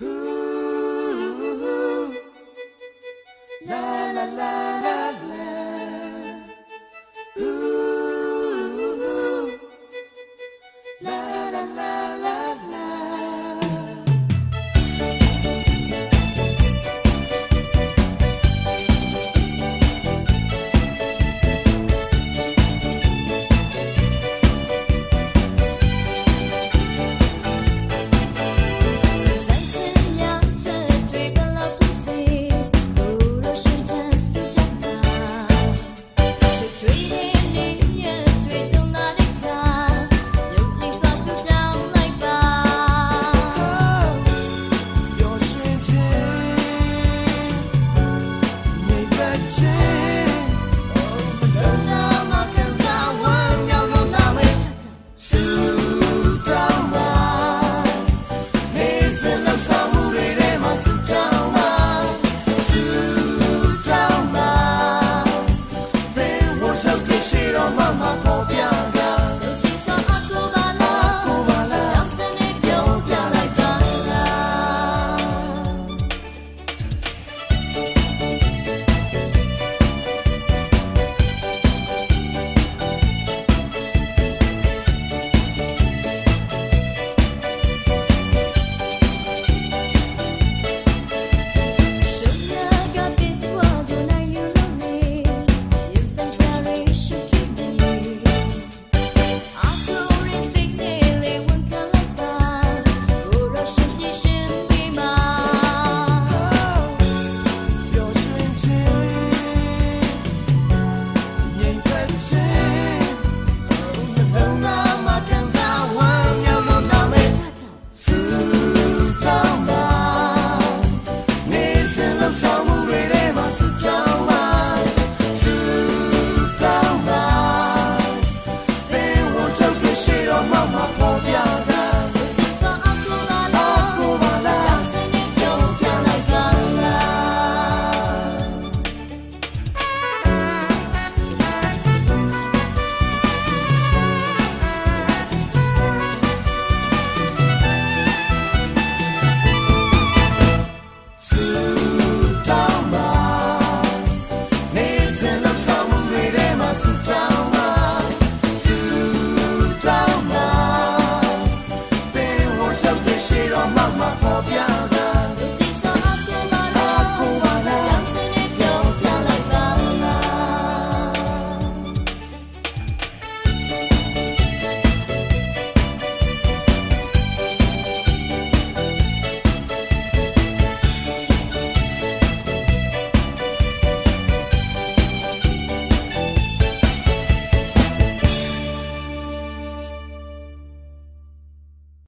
Who? Come up.